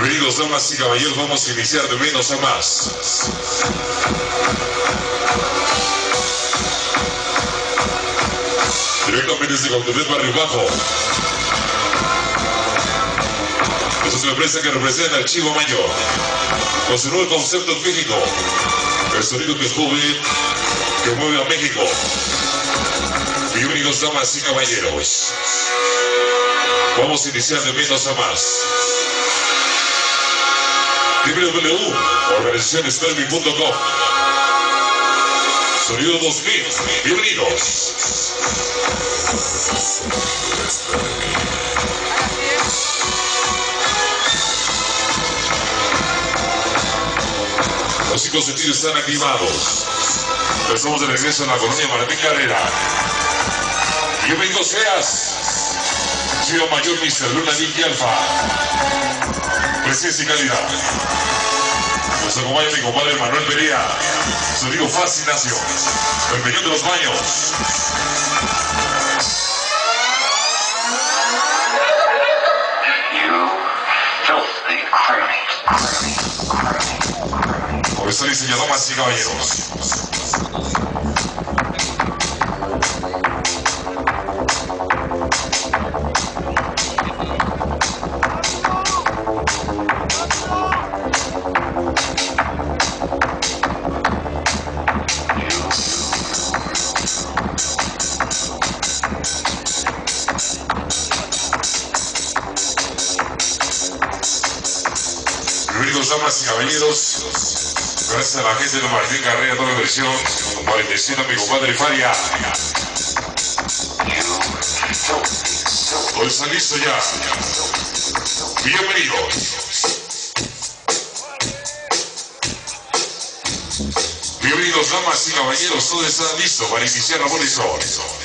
Bienvenidos, damas y caballeros, vamos a iniciar de menos a más. Directamente desde Cautepec, Barrio Bajo. Esa es la empresa que representa al Chivo Mayor. Con su nuevo concepto en México. El sonido que es joven, que mueve a México. Bienvenidos, damas y caballeros. Vamos a iniciar de menos a más www.organizacionestelmi.com Sonido 2000, bienvenidos. Los cinco sentidos están activados. Estamos de regreso en la colonia Martín Carrera. Bienvenido seas. Ciudad Mayor Mr. Luna Nicky Alfa. Presencia y calidad. Nos acompaña mi compadre Manuel Perea. Sonido Fascinación. El peñón de los baños. Por eso diseñado más y caballeros. Gracias a la gente de Martín Carrera, toda la versión. Destino mi compadre Faria. Todo está listo ya. Bienvenidos. Bienvenidos damas y caballeros, todo está listo para iniciar la Bolisón.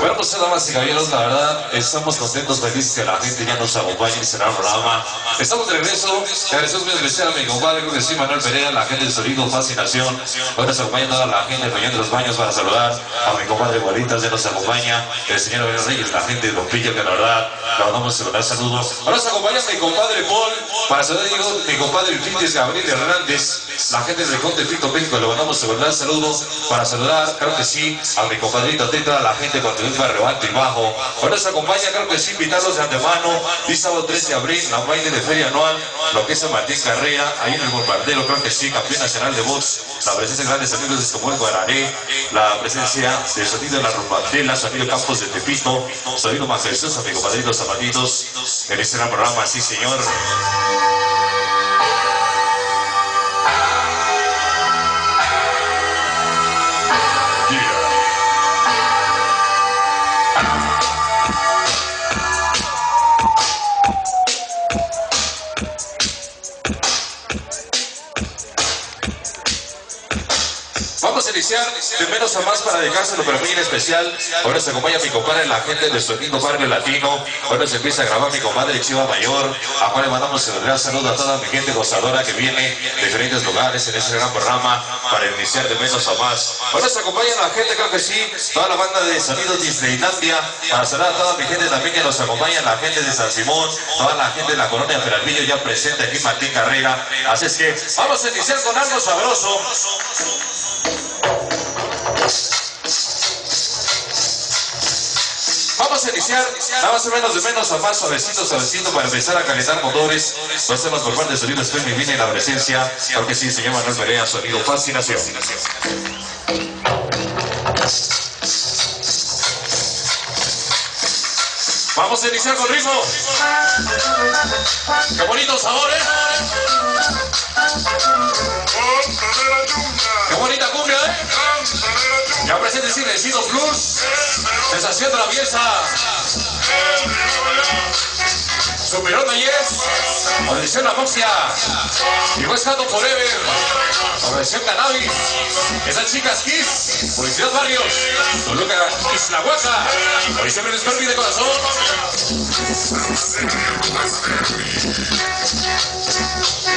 Well, pues damas y caballeros, la verdad, estamos contentos, felices que la gente ya nos acompañe en este gran programa. Estamos de regreso, agradecemos muy especial a mi compadre, que sí, Manuel Pereira, la gente de Sonido Fascinación. Hoy nos acompaña toda la gente del de los Baños para saludar a mi compadre Guaritas, ya nos acompaña el señor Abel Reyes, la gente de Don Pillo, que la verdad, le mandamos un gran saludo. Ahora nos acompaña mi compadre Paul, para saludar, digo, mi compadre Fitness Gabriel Hernández, la gente de Conte Fito México, le mandamos un gran saludo para saludar, creo que sí, a mi compadrito Tetra, la gente con barrio alto y bajo. Ahora nos acompaña, creo que sí, invitarlos de antemano, el sábado 13 de abril, la baile de feria anual, lo que es San Martín Carrera, ahí en el bombardero, creo que sí, campeón nacional de box, la presencia de grandes amigos de Escomuel Guarané, la presencia de sonido de la Rumbandela, sonido Campos de Tepito, sonido majestuoso, mi compadrito Zapatitos, en este gran programa, sí señor. Vamos a iniciar de menos a más para dedicárselo, pero muy en especial. Ahora se acompaña mi compadre, la gente de Sonido Barrio Latino. Ahora se empieza a grabar mi compadre Chiva Mayor, a cual le mandamos el gran saludo a toda mi gente gozadora que viene de diferentes lugares en este gran programa para iniciar de menos a más. Ahora se acompaña la gente, creo que sí, toda la banda de Sonido Disneylandia, para saludar a toda mi gente también que nos acompaña, la gente de San Simón, toda la gente de la colonia Peralvillo ya presente aquí Martín Carrera. Así es que vamos a iniciar con algo sabroso. Iniciar, más o menos de menos a más, suavecito, suavecito, para empezar a calentar motores. Lo hacemos por parte de Sonido Spell y viene la presencia, porque sí, se llama Manuel Perea, Sonido Fascinación. Vamos a iniciar con ritmo. Qué bonito sabor, ¿eh? Ya presente Silvecitos Plus. Sensación traviesa. Superón Yes, Audición La Boxia, llegó Estado Forever, Audición Cannabis, esas chicas Kiss, Publicidad Barrios, Toluca Islahuaca, Audición Benespermi de Corazón.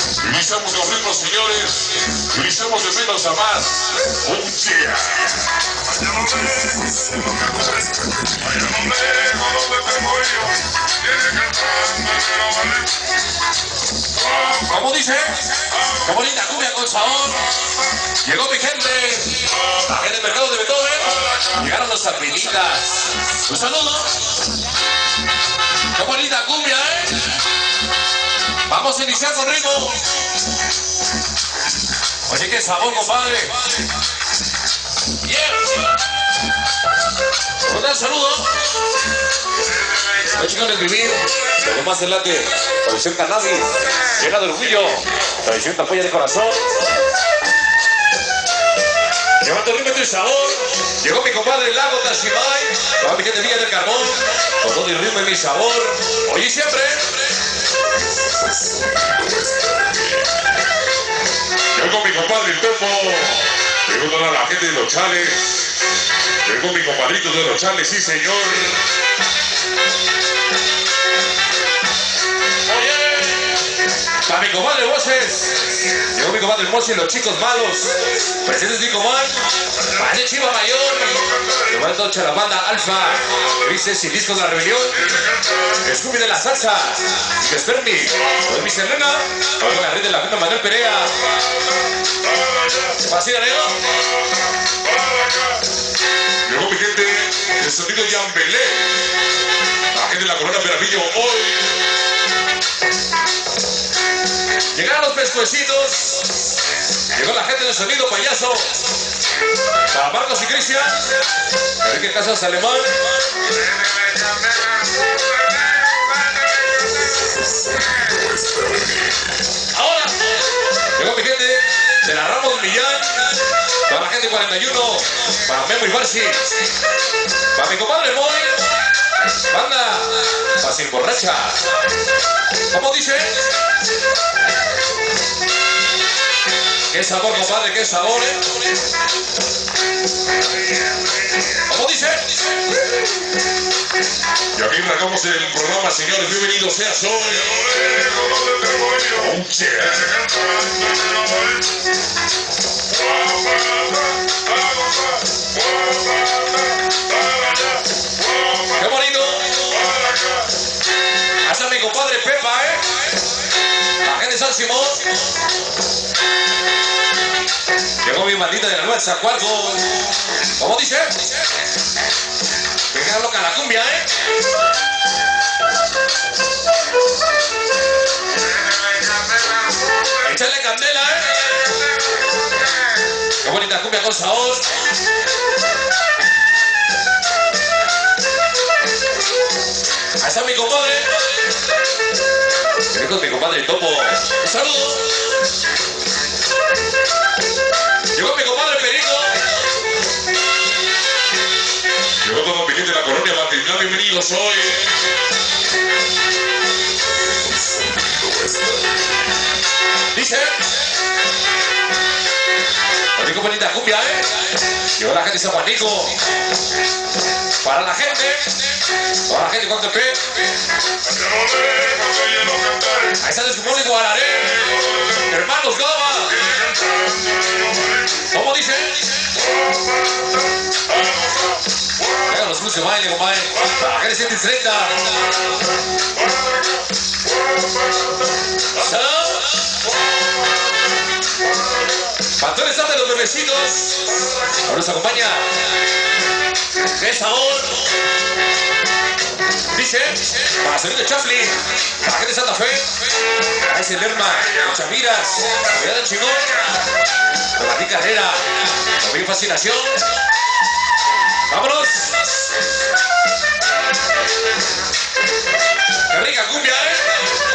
Iniciamos los ritmos, señores. Iniciamos de menos a más. Un yeah. Como dice, qué bonita cumbia con sabor. Llegó mi gente, la gente del mercado de Beethoven. Llegaron los zapinitas. Un saludo. Vamos a iniciar con ritmo. Oye, qué sabor, compadre. Yeah. Un saludo. Oye, chicos, escribir. Lo más adelante, tradición cannabis, llena de orgullo, tradición apoyo de corazón. Llevando ritmo y sabor, llegó mi compadre Lago Tashimai, va mi gente Villa del Carbón, con todo el ritmo y mi sabor, hoy y siempre. Llegó mi compadre el Topo. Llegó toda la gente de los chales. Llegó mi compadrito de los chales, sí señor. Para mi comadre Voces, llegó mi comadre Moche y los chicos malos, presentes mi comadre, para ese chiva mayor, llevando la banda Alfa, Grises y discos de la rebelión, Scooby de la salsa, mi Selena, con la red de la banda Manuel Perea, así de Llegó mi gente de sonido Yambelé. La gente de la Corona Peramillo hoy. Llegaron los pescuecitos. Llegó la gente del sonido payaso. Para Marcos y Cristian. Enrique Casas Alemán. Ahora llegó mi gente de la Ramos Millán. Para la gente 41. Para Memo y Barsi. Para mi compadre Moy. Banda. Para sin borracha. ¿Cómo dice? Qué sabor, compadre, qué sabor, ¿eh? ¿Cómo dice? Y aquí arrancamos el programa, señores. Bienvenidos seas hoy. Un yeah. Simón. Llegó mi maldita de la nueva Zacualco. ¿Cómo dice? Me queda loca la cumbia, ¿eh? Échale candela, ¿eh? Qué bonita cumbia con sabor. Ahí está mi compadre. Con mi compadre Topo. Un saludo. Llegó mi compadre Perico. Llegó mi gente de la Colonia Martín. Bienvenidos hoy. Qué bonita cumbia, ¿eh? Llegó la gente de San Juanico. Para la gente. Para la gente de Cuarto P. Ahí el Escumón y Guararé. Hermanos Gama. ¿Cómo dice? Venga, los cruces baile, compadre. Para la gente de 130. Pantores de los bebecitos. Ahora nos acompaña. ¡Qué sabor! Dice, de Chaplin, para la gente de Santa Fe, ahí se Lerma, Chamiras, Navidad del Chingón, Martín Carrera, También Fascinación. ¡Vámonos! ¡Qué rica cumbia, eh!